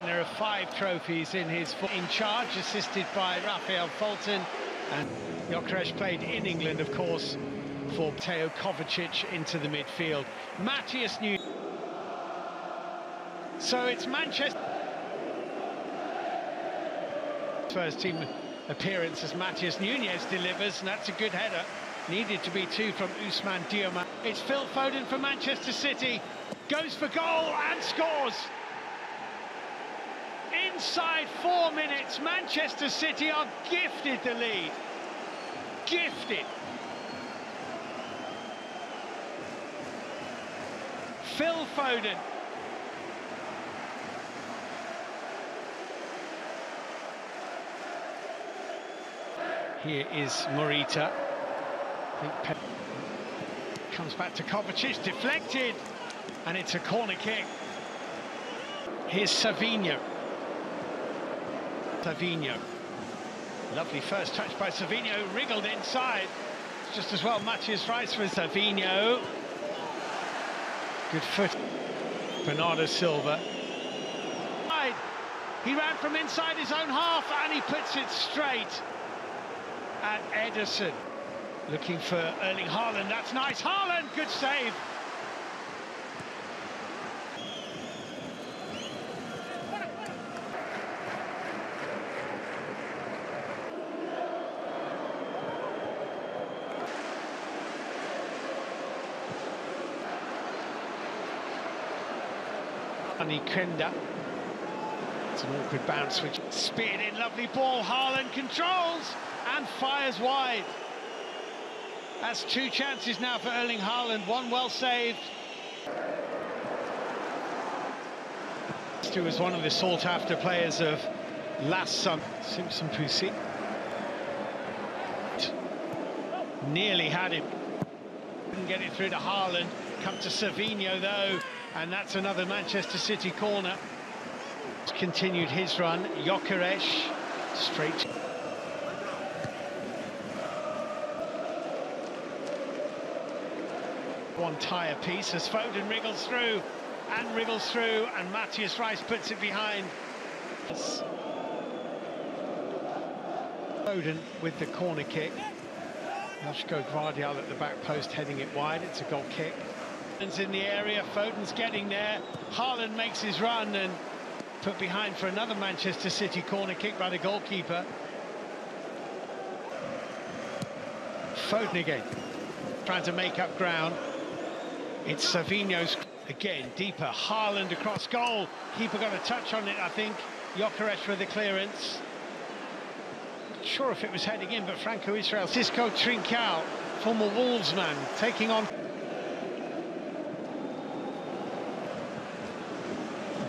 There are five trophies in his in charge, assisted by Rafael Fulton. And Gyökeres played in England, of course, for Teo Kovacic into the midfield. Matthias New. So it's Manchester. First team appearance as Matheus Nunes delivers, and that's a good header. Needed to be two from Ousmane Diomande. It's Phil Foden for Manchester City. Goes for goal and scores. Inside four minutes, Manchester City are gifted the lead. Gifted. Phil Foden. Here is Morita. Comes back to Kovacic, deflected, and it's a corner kick. Here's Savinho. Savinho. Lovely first touch by Savinho, wriggled inside. Just as well Matheus Reis for Savinho. Good foot. Bernardo Silva. He ran from inside his own half and he puts it straight at Ederson. Looking for Erling Haaland, that's nice. Haaland, good save. Ani Quenda. It's an awkward bounce, which speared in, lovely ball. Haaland controls and fires wide. That's two chances now for Erling Haaland, one well saved. Stu was one of the sought-after players of last summer. Simpson Pussy. Nearly had him. Couldn't get it through to Haaland. Come to Savinho, though, and that's another Manchester City corner. Continued his run. Gyökeres straight. One tyre piece as Foden wriggles through and wriggles through and Matheus Reis puts it behind. Foden with the corner kick. Joško Gvardiol at the back post heading it wide. It's a goal kick. Foden's in the area, Foden's getting there. Haaland makes his run and put behind for another Manchester City corner kick by the goalkeeper. Foden again, trying to make up ground. It's Savinho's again, deeper. Haaland across goal. Keeper got a touch on it, I think. Gyökeres with the clearance. Not sure if it was heading in, but Franco Israel. Cisco Trincao, former Wolves man, taking on.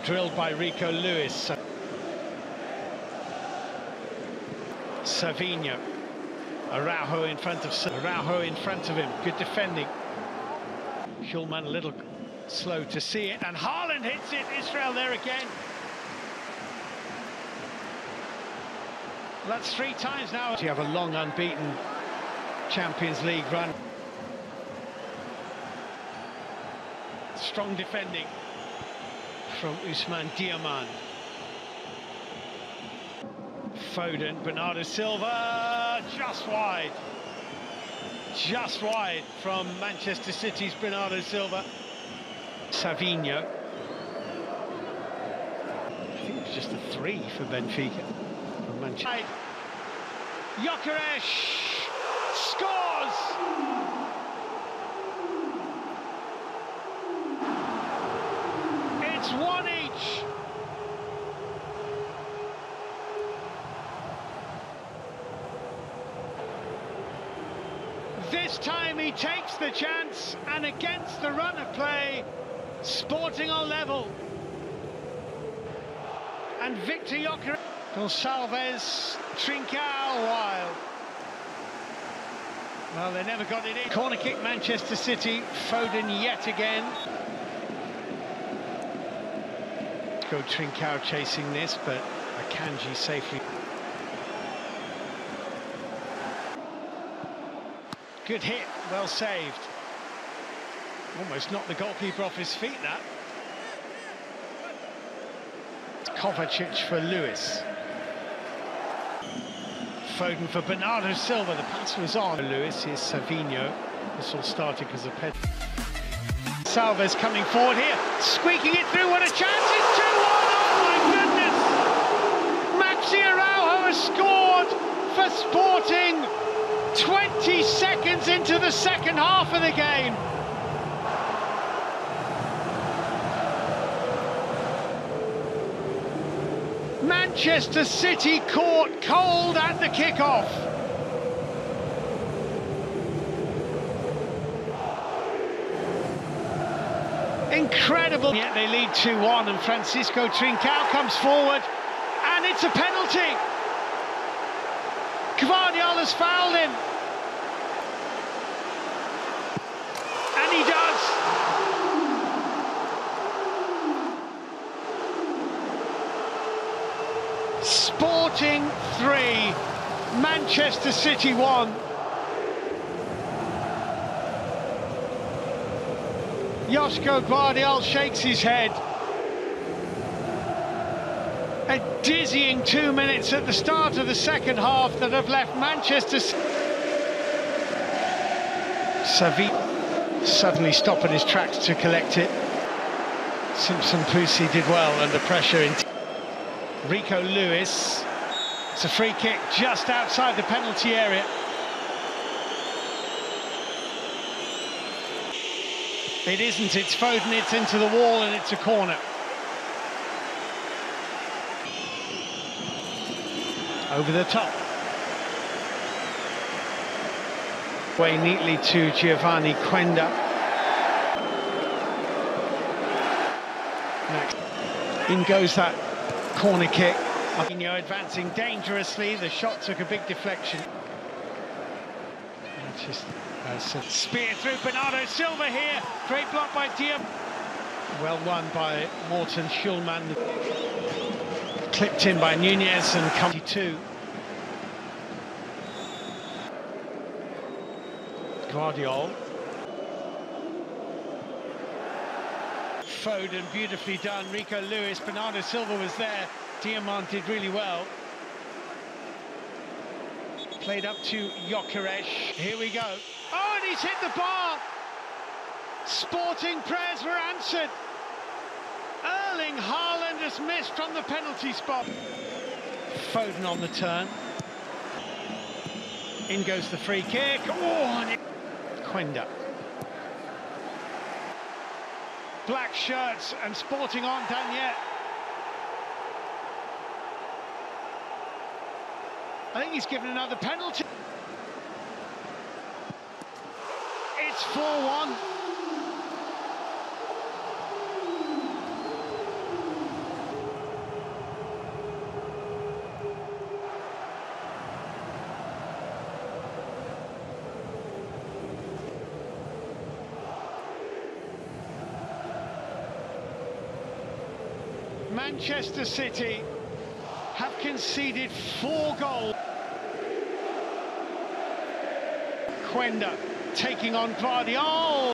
Drilled by Rico Lewis. Savinho. Araujo in front of Araujo in front of him. Good defending. Hjulmand a little slow to see it, and Haaland hits it. Israel there again. That's three times now. You have a long unbeaten Champions League run. Strong defending from Ousmane Diomande. Foden, Bernardo Silva, just wide. Just wide from Manchester City's Bernardo Silva. Savinho. I think it was just a three for Benfica from Manchester. Gyökeres scores! It's one each. This time he takes the chance and against the run of play, Sporting on level. And Viktor Gyökeres. Gonçalves, Trincao, wild. Well, they never got it in. Corner kick, Manchester City. Foden yet again. Go Trincao chasing this, but Akanji safely. Good hit, well saved. Almost knocked the goalkeeper off his feet, that. Kovacic for Lewis. Foden for Bernardo Silva. The pass was on. Lewis, here's Savinho. This all started because of Pedro. Salves coming forward here, squeaking it through. What a chance! It's 2 1. Oh my goodness! Maxi Araujo has scored for Sporting 20 seconds into the second half of the game. Manchester City caught cold at the kickoff. Incredible. Yet they lead 2-1 and Francisco Trincao comes forward and it's a penalty. Has fouled him. And he does. Sporting 3, Manchester City 1. Joško Gvardiol shakes his head. A dizzying two minutes at the start of the second half that have left Manchester Savi suddenly stopping his tracks to collect it. Simpson Pusi did well under pressure. In Rico Lewis. It's a free kick just outside the penalty area. It isn't, it's Foden, it's into the wall and it's a corner. Over the top. Way neatly to Giovanni Quenda. In goes that corner kick. Fabinho advancing dangerously. The shot took a big deflection. Just uh, spear through Bernardo Silva here. Great block by Diab. Well won by Morten Hjulmand. Clipped in by Nunes and come two. Gvardiol. Foden beautifully done. Rico Lewis, Bernardo Silva was there. Diomande did really well. Played up to Gyökeres. Here we go. Oh, and he's hit the bar. Sporting prayers were answered. Erling Haaland missed from the penalty spot. Foden on the turn. In goes the free kick. Oh, and it... Quenda. Black shirts and Sporting done yet. I think he's given another penalty. It's 4-1. Manchester City have conceded four goals. Quenda taking on Gvardiol. Oh!